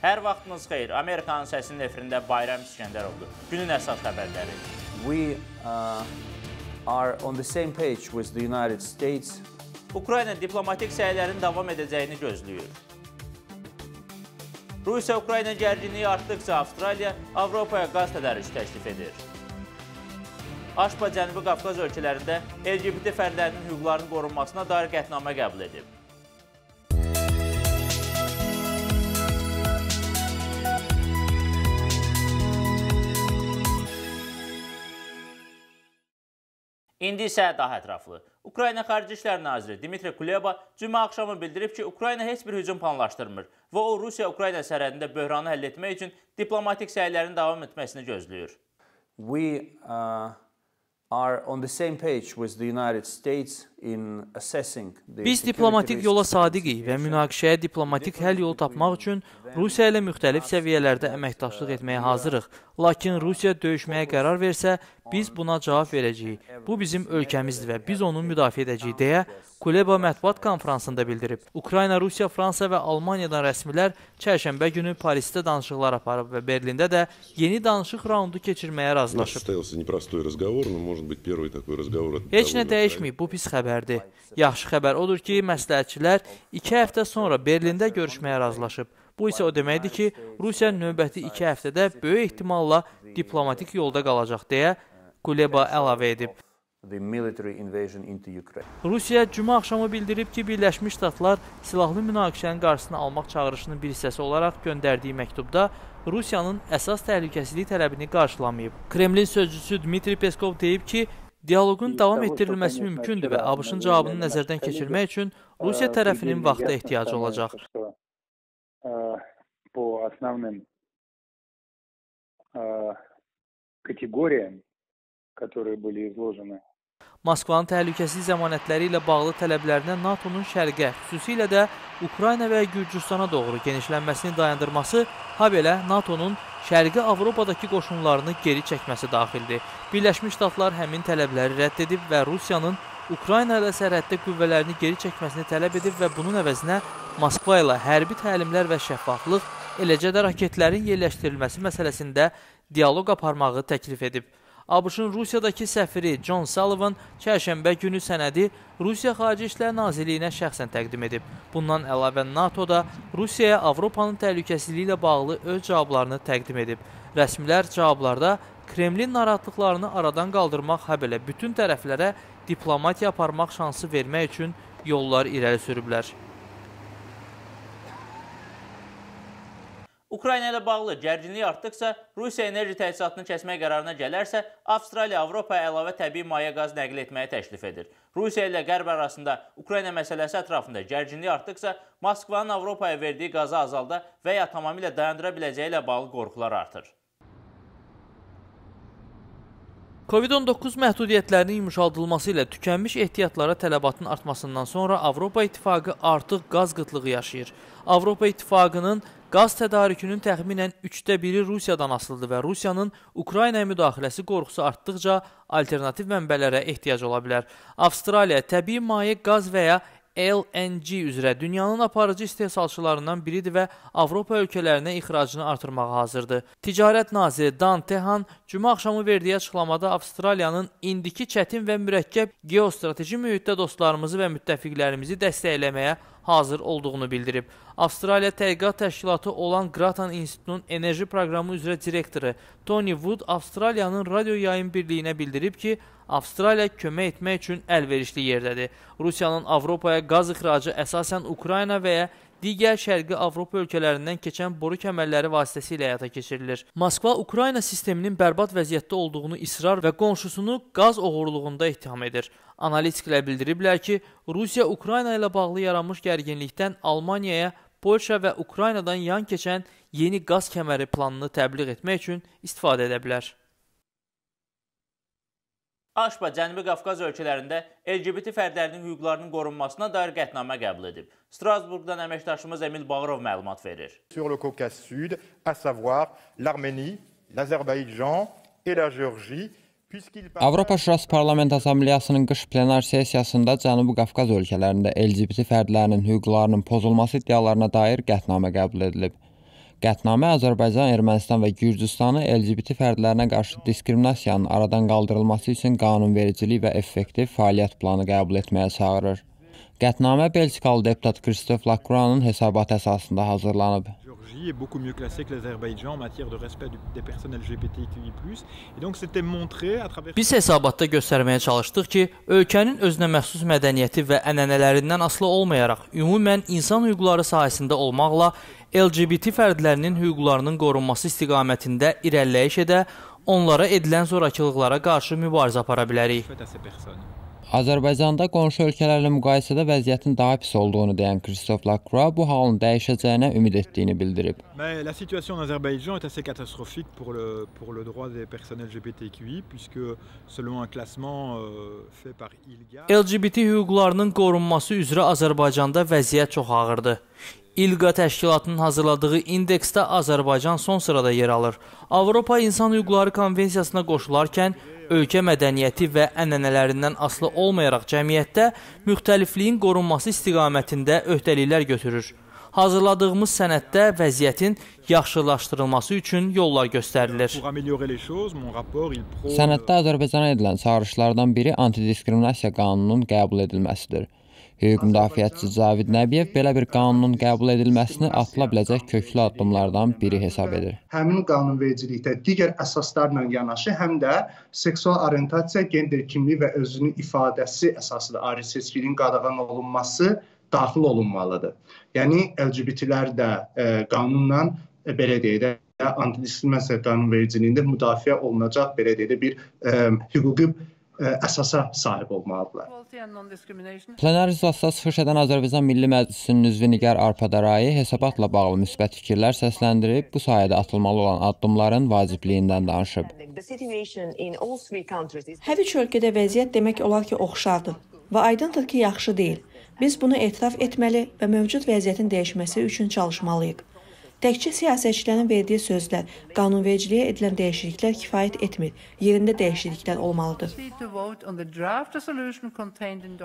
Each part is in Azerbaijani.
Hər vaxtınız xeyir. Amerikanın səsinin efirində Bayram İskəndərovdur. Günün əsas xəbərləri. We uh, are on the same page with the United States. Ukrayna diplomatik səylərin davam edəcəyini gözləyir. Rusiya-Ukrayna gərginliyi artdıqca Avstraliya Avropaya qaz tədarücü təklif edir. AŞPA Cənubi Qafqaz ölkələrində LGBT fərdlərinin hüquqlarının qorunmasına dair qətnamə qəbul edib. İndi isə daha ətraflı. Ukrayna Xarici İşlər Naziri Dmitri Kuleba cümə axşamı bildirib ki, Ukrayna heç bir hücum planlaşdırmır və o Rusiya-Ukrayna sərhədində böhranı həll etmək üçün diplomatik səylərin davam etməsini gözləyir. We uh, are on the same page with the United States in assessing the Biz diplomatik yola sadiqik və münaqişəyə diplomatik həll yolu tapmaq üçün Rusiya ilə müxtəlif səviyyələrdə əməkdaşlıq etməyə hazırıq. Lakin Rusiya döyüşməyə qərar versə, biz buna cavab verəcəyik. Bu bizim ölkəmizdir və biz onu müdafiə edəcəyik deyə Kuleba mətbuat konfransında bildirib. Ukrayna, Rusiya, Fransa və Almaniyadan rəsmilər çərşənbə günü Parisdə danışıqlar aparıb və Berlində də yeni danışıq raundu keçirməyə razılaşıb. Heç nə dəyişməyib, bu pis xəbərdir. Yaxşı xəbər odur ki, məsləhətçilər 2 həftə sonra Berlində görüşməyə razılaşıb. Bu isə o deməkdir ki, Rusiya növbəti 2 həftədə böyük ehtimalla diplomatik yolda qalacaq deyə Kuleba əlavə edib. Rusiya cümə axşamı bildirib ki, Birləşmiş Ştatlar silahlı münaqişənin qarşısını almaq çağırışının bir hissəsi olaraq göndərdiyi məktubda Rusiyanın əsas təhlükəsizlik tələbini qarşılamayıb. Kremlin sözçüsü Dmitri Peskov deyib ki, Dialoqun davam etdirilməsi mümkündür və ABŞ-ın cavabını nəzərdən keçirmək üçün Rusiya tərəfinin vaxta ehtiyacı olacaq. По основным категориям, которые были изложены Moskvanın təhlükəsizlik zəmanətləri ilə bağlı tələblərinə NATO-nun şərqə, xüsusilə də Ukrayna və Gürcüstana doğru genişlənməsini dayandırması, ha belə NATO-nun Şərqi Avropadakı qoşunlarını geri çəkməsi daxildir. Birləşmiş Ştatlar həmin tələbləri rədd edib və Rusiyanın Ukrayna ilə sərhəddə qüvvələrini geri çəkməsini tələb edib və bunun əvəzinə Moskva ilə hərbi təlimlər və şəffaflıq, eləcə də raketlərin yerləşdirilməsi məsələsində dialoq aparmağı təklif edib. ABŞ-ın Rusiyadakı səfiri John Sullivan çərşənbə günü sənədi Rusiya Xarici İşlər Nazirliyinə şəxsən təqdim edib. Bundan əlavə NATO da Rusiyaya Avropanın təhlükəsizliyi ilə bağlı öz cavablarını təqdim edib. Rəsmilər cavablarda Kremlin narahatlıqlarını aradan qaldırmaq, hə belə bütün tərəflərə diplomatiya aparmaq şansı vermək üçün yollar irəli sürüblər. Ukrayna ilə bağlı gərginlik artdıqca Rusiya enerji təchizatını kəsmək qərarına gələrsə, Avstraliya Avropaya əlavə təbii maye qaz nəql etməyi təklif edir. Rusiya ilə Qərb arasında Ukrayna məsələsi ətrafında gərginlik artdıqca Moskvanın Avropaya verdiyi qazı azalda və ya tamamilə dayandıra biləcəyi ilə bağlı qorxular artır. Covid-19 məhdudiyyətlərinin yumuşaldılması ilə tükənmiş ehtiyatlara tələbatın artmasından sonra Avropa İttifaqı artıq qaz qıtlığı yaşayır. Avropa İttifaqının Qaz tədarükünün təxminən 3də biri Rusiyadan asılıdır və Rusiyanın Ukraynaya müdaxiləsi qorxusu artdıqca alternativ mənbələrə ehtiyac ola bilər. Avstraliya təbii maye qaz və ya LNG üzrə dünyanın aparıcı istehsalçılarından biridir və Avropa ölkələrinə ixracını artırmağa hazırdır. Ticarət naziri Dan Tehan cümə axşamı verdiyi açıqlamada Avstraliyanın indiki çətin və mürəkkəb geostrateji mühitdə dostlarımızı və müttəfiqlərimizi dəstəkləməyə hazır olduğunu bildirib. Avstraliya Tədqiqat Təşkilatı olan Grattan İnstitutunun enerji proqramı üzrə direktoru Tony Wood Avstraliyanın radio yayım birliyinə bildirib ki, Avstraliya kömək etmək üçün əlverişli yerdədir. Rusiyanın Avropaya qaz ixracı əsasən Ukrayna və ya digər Şərqi Avropa ölkələrindən keçən boru kəmərləri vasitəsilə həyata keçirilir. Moskva Ukrayna sisteminin bərbad vəziyyətdə olduğunu israr və qonşusunu qaz oğurluğunda ittiham edir. Analitiklər bildiriblər ki, Rusiya Ukrayna ilə bağlı yaranmış gərginlikdən Almaniyaya Polşa və Ukraynadan yan keçən yeni qaz kəməri planını təbliğ etmək üçün istifadə edə bilər. AŞPA Cənubi Qafqaz ölkələrində LGBT fərdlərinin hüquqlarının qorunmasına dair qətnamə qəbul edib. Strasburqdan əməkdaşımız Emil Bağırov məlumat verir. Sur le Caucase Sud, à savoir l'Arménie, l'Azərbaycan et la Géorgie, Avropa Şurası Parlament Assambleyasının qış plenar sessiyasında Cənubi Qafqaz ölkələrində LGBT fərdlərinin hüquqlarının pozulması iddialarına dair qətnamə qəbul edilib. Qətnamə Azərbaycan, Ermənistan və Gürcüstanı LGBT fərdlərinə qarşı diskriminasiyanın aradan qaldırılması üçün qanunvericilik və effektiv fəaliyyət planı qəbul etməyə çağırır. Qətnamə Belçikalı deputat Kristof Lacroix'ın hesabatı əsasında hazırlanıb. Est beaucoup mieux classée que l'Azerbaïdjan en matière de respect des personnes LGBTQI+. Et donc c'était montré à travers Biz hesabatda göstərməyə çalışdıq ki, ölkənin özünə məxsus mədəniyyəti və ənənələrindən asılı olmayaraq, ümumən insan hüquqları sahəsində olmaqla LGBT fərdlərinin hüquqlarının qorunması istiqamətində irəliləyiş edə, onlara edilən zorakılıqlara qarşı mübarizə apara bilərik. Azərbaycanda qonşu ölkələrlə müqayisədə vəziyyətin daha pis olduğunu deyən Kristof Lacroix bu halın dəyişəcəyinə ümid etdiyini bildirib. La situation en Azerbaïdjan est assez catastrophique pour le, pour le droit des personnes LGBTQI, puisque selon un classement euh, fait par ILGA, LGBT hüquqlarının qorunması üzrə Azərbaycanda vəziyyət çox ağırdır. İLQA təşkilatının hazırladığı indeksdə Azərbaycan son sırada yer alır. Avropa İnsan Hüquqları Konvensiyasına qoşularkən ölkə mədəniyyəti və ənənələrindən asılı olmayaraq cəmiyyətdə müxtəlifliyin qorunması istiqamətində öhdəliklər götürür. Hazırladığımız sənəddə vəziyyətin yaxşılaşdırılması üçün yollar göstərilir. Sənəddə Azərbaycana edilən çağırışlardan biri antidiskriminasiya qanununun qəbul edilməsidir. Hüquq müdafiəçisi Cavid Nəbiyev belə bir qanunun qəbul edilməsini atıla biləcək köklü addımlardan biri hesab edir. həmin qanunvericilikdə digər əsaslarla yanaşı həm də seksual orientasiya, gender kimliyi və özünün ifadəsi əsasında ayrı seçkiliyin qadağan olunması daxil olunmalıdır. Yəni LGBT-lər də e, qanunla e, belə deyək də antidiskriminasiya qanunvericiliyində müdafiə olunacaq belə deyək də bir e, hüquqi əsasa sahib olmalıdırlar. Plenar iclasda çıxış edən Azərbaycan Milli Məclisinin üzvü Nigar Arpadarayi hesabatla bağlı müsbət fikirlər səsləndirib, bu sayədə atılmalı olan addımların vacibliyindən danışıb. Hər üç ölkədə vəziyyət demək olar ki, oxşardır və aydındır ki, yaxşı deyil. Biz bunu etiraf etməli və mövcud vəziyyətin dəyişməsi üçün çalışmalıyıq. Təkcə siyasətçilərin verdiyi sözlər, qanunvericiliyə edilən dəyişikliklər kifayət etmir. Yerində dəyişikliklər olmalıdır.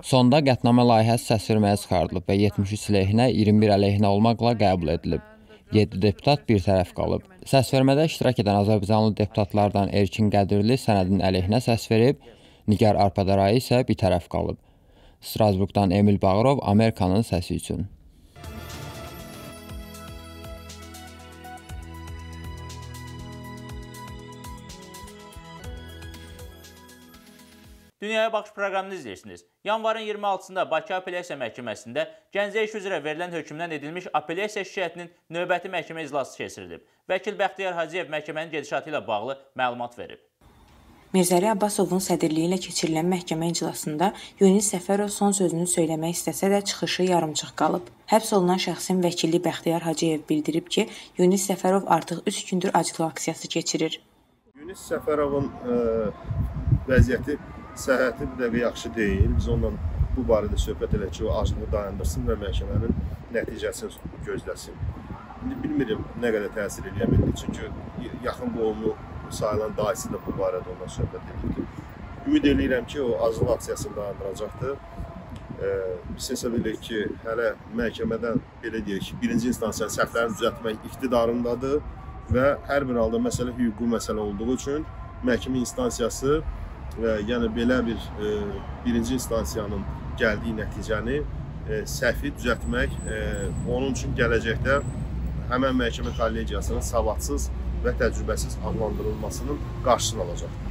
Sonda qətnamə layihəsi səsverməyə çıxarılıb və 73 əleyhinə, 21 əleyhinə olmaqla qəbul edilib. 7 deputat bir tərəf qalıb. Səsvermədə iştirak edən Azərbaycanlı deputatlardan Erkin Qədirli sənədin əleyhinə səs verib, Nigar Arpadarayi isə bir tərəf qalıb. Strasburqdan Emil Bağırov Amerikanın səsi üçün. Dünyaya Baxış proqramını izləyirsiniz. Yanvarın 26-sında Bakı Apellyasiya Məhkəməsində Gəncə iş üzrə verilən hökmdən edilmiş apellyasiya şikayətinin növbəti məhkəmə iclası keçirilib. Vəkil Bəxtiyar Hacıyev məhkəmənin gedişatı ilə bağlı məlumat verib. Mirzəli Abbasovun sədrliyi ilə keçirilən məhkəmə iclasında Yunis Səfərov son sözünü söyləmək istəsə də çıxışı yarımçıq qalıb. Həbs olunan şəxsin vəkili Bəxtiyar Hacıyev bildirib ki, Yunis Səfərov artıq 3 gündür aclıq aksiyası keçirir. Yunis Səfərovun ə, vəziyyəti, səhhəti bir dəqiqə yaxşı deyil. Biz onunla bu barədə söhbət elə ki, o aclığı dayandırsın və məhkəmənin nəticəsini gözləsin. İndi bilmirəm nə qədər təsir edə bildi, çünki yaxın qohumu sayılan dayısı da bu barədə ondan söhbət edirdi. Ümid eləyirəm ki, o aclıq aksiyasını dayandıracaqdır. Ə, biz hesab edirik ki, hələ məhkəmədən belə deyək ki, birinci instansiyanın səhvlərini düzəltmək iqtidarındadır və hər bir halda məsələ hüquqi məsələ olduğu üçün məhkəmə instansiyası və yəni belə bir e, birinci instansiyanın gəldiyi nəticəni e, səhvi düzəltmək e, onun üçün gələcəkdə həmən məhkəmə kollegiyasının savadsız və təcrübəsiz adlandırılmasının qarşısını alacaq.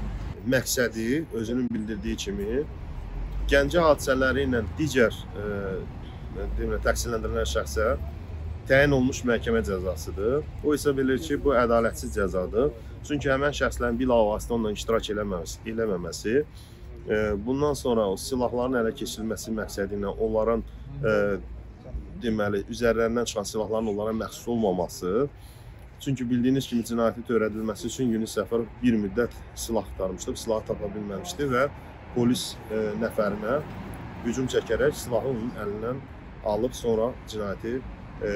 Məqsədi özünün bildirdiyi kimi Gəncə hadisələri ilə digər e, demək təqsirləndirilən şəxsə təyin olunmuş məhkəmə cəzasıdır. O isə bilir ki, bu ədalətsiz cəzadır. Çünki həmən şəxslərin bilavasitə onunla iştirak eləməməsi, eləməməsi e, bundan sonra o silahların ələ keçirilməsi məqsədi ilə onların e, deməli üzərlərindən çıxan silahların onlara məxsus olmaması Çünki bildiyiniz kimi cinayəti törədilməsi üçün Yunis Səfərov bir müddət silah axtarmışdı, silahı tapa bilməmişdi və polis e, nəfərinə hücum çəkərək silahı onun əlindən alıb sonra cinayəti e,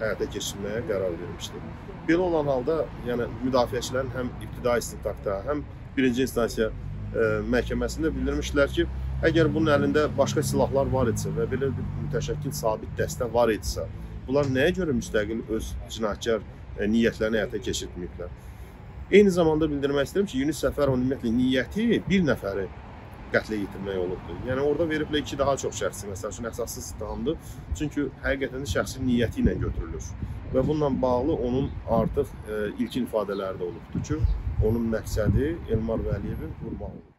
həyata keçirməyə qərar vermişdi. Belə olan halda, yəni müdafiəçilərin həm ibtidai istintaqda, həm birinci instansiya e, məhkəməsində bildirmişdilər ki, əgər bunun əlində başqa silahlar var idisə və belə bir mütəşəkkil sabit dəstə var idisə, bunlar nəyə görə müstəqil öz cinayətkar e, niyyətlərini həyata keçirtməyiblər. Eyni zamanda bildirmək istəyirəm ki, Yunus Səfərov ümumiyyətlə niyyəti bir nəfəri qətlə yetirmək olubdur. Yəni orada veriblər iki daha çox şəxsi, məsəl üçün əsassız ittihamdır. Çünki həqiqətən də şəxsin niyyəti ilə götürülür. Və bununla bağlı onun artıq e, ilkin ifadələri də olubdur ki, onun məqsədi Elmar Vəliyevin vurmaq olub.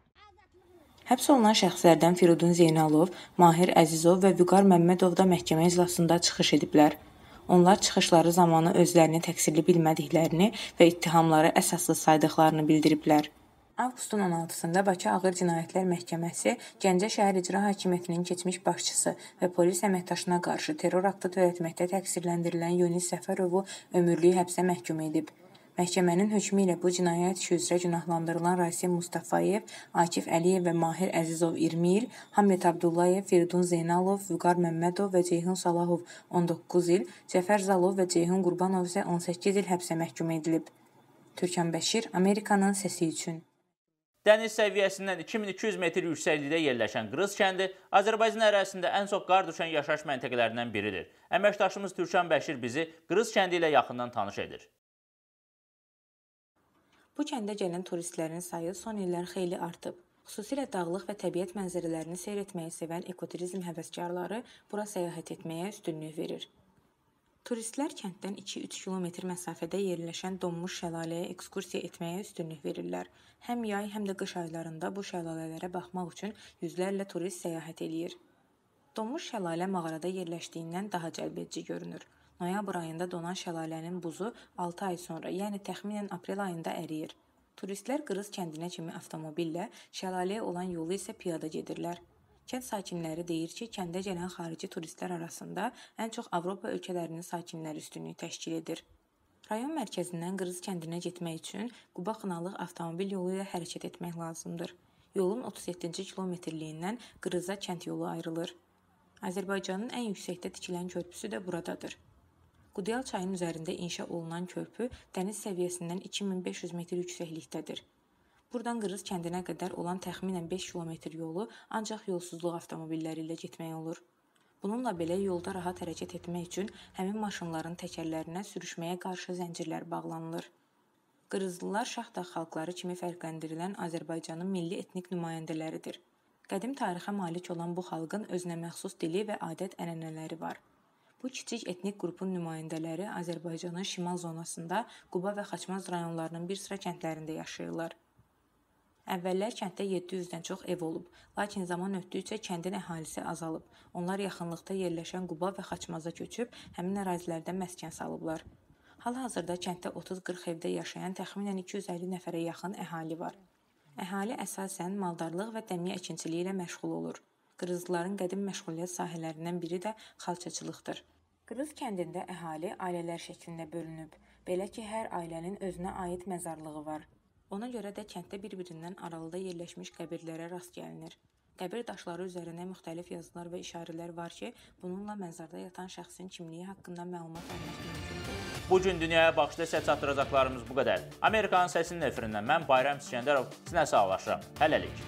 Həbs olunan şəxslərdən Firidun Zeynalov, Mahir Əzizov və Vüqar Məmmədov da məhkəmə iclasında çıxış ediblər. Onlar çıxışları zamanı özlərini təqsirli bilmədiklərini və ittihamları əsassız saydıqlarını bildiriblər. Avqustun 16-sında Bakı Ağır Cinayətlər Məhkəməsi Gəncə şəhər icra hakimiyyətinin keçmiş başçısı və polis əməkdaşına qarşı terror aktı törətməkdə təqsirləndirilən Yunis Səfərovu ömürlük həbsə məhkum edib. Məhkəmənin hökmü ilə bu cinayət işi üzrə günahlandırılan Rasim Mustafayev, Akif Əliyev və Mahir Əzizov 20 il, Hamid Abdullayev, Firidun Zeynalov, Vüqar Məmmədov və Ceyhun Salahov 19 il, Cəfər Zalov və Ceyhun Qurbanov isə 18 il həbsə məhkum edilib. Türkan Bəşir, Amerikanın səsi üçün. Dəniz səviyyəsindən 2200 metr yüksəklikdə yerləşən Qrız kəndi Azərbaycan ərazisində ən çox qar düşən yaşayış məntəqələrindən biridir. Əməkdaşımız Türkan Bəşir bizi Qrız kəndi ilə yaxından tanış edir. Bu kəndə gələn turistlərin sayı son illər xeyli artıb. Xüsusilə dağlıq və təbiət mənzərələrini seyr etməyi sevən ekoturizm həvəskarları bura səyahət etməyə üstünlük verir. Turistlər kənddən 2-3 kilometr məsafədə yerləşən donmuş şəlaləyə ekskursiya etməyə üstünlük verirlər. Həm yay, həm də qış aylarında bu şəlalələrə baxmaq üçün yüzlərlə turist səyahət eləyir. Donmuş şəlalə mağarada yerləşdiyindən daha cəlbedici görünür. Noyabr ayında donan şəlalənin buzu 6 ay sonra, yəni təxminən aprel ayında əriyir. Turistlər Qırız kəndinə kimi avtomobillə, şəlaləyə olan yolu isə piyada gedirlər. Kənd sakinləri deyir ki, kəndə gələn xarici turistlər arasında ən çox Avropa ölkələrinin sakinləri üstünlük təşkil edir. Rayon mərkəzindən Qırız kəndinə getmək üçün Quba Xınalıq avtomobil yolu ilə hərəkət etmək lazımdır. Yolun 37-ci kilometrliyindən Qırıza kənd yolu ayrılır. Azərbaycanın ən yüksəkdə tikilən körpüsü də buradadır. Qudyal çayının üzərində inşa olunan körpü dəniz səviyyəsindən 2500 metr yüksəklikdədir. Burdan Qırız kəndinə qədər olan təxminən 5 kilometr yolu ancaq yolsuzluq avtomobilləri ilə getmək olur. Bununla belə yolda rahat hərəkət etmək üçün həmin maşınların təkərlərinə sürüşməyə qarşı zəncirlər bağlanılır. Qırızlılar şaxta xalqları kimi fərqləndirilən Azərbaycanın milli etnik nümayəndələridir. Qədim tarixə malik olan bu xalqın özünə məxsus dili və adət-ənənələri var. Bu kiçik etnik qrupun nümayəndələri Azərbaycanın şimal zonasında Quba və Xaçmaz rayonlarının bir sıra kəndlərində yaşayırlar. Əvvəllər kənddə 700-dən çox ev olub, lakin zaman ötdükcə kəndin əhalisi azalıb. Onlar yaxınlıqda yerləşən Quba və Xaçmaza köçüb həmin ərazilərdə məskən salıblar. Hal-hazırda kənddə 30-40 evdə yaşayan təxminən 250 nəfərə yaxın əhali var. Əhali əsasən maldarlıq və dəmiyə əkinçiliyi ilə məşğul olur. Qırızlıların qədim məşğuliyyət sahələrindən biri də xalçaçılıqdır. Qırız kəndində əhali ailələr şəklində bölünüb. Belə ki, hər ailənin özünə aid məzarlığı var. Ona görə də kənddə bir-birindən aralıda yerləşmiş qəbirlərə rast gəlinir. Qəbir daşları üzərinə müxtəlif yazılar və işarələr var ki, bununla məzarda yatan şəxsin kimliyi haqqında məlumat almaq mümkündür. Bu gün dünyaya baxışda sizə çatdıracaqlarımız bu qədər. Amerikanın səsinin efirindən mən Bayram İskəndərov sizə sağollaşıram. Hələlik.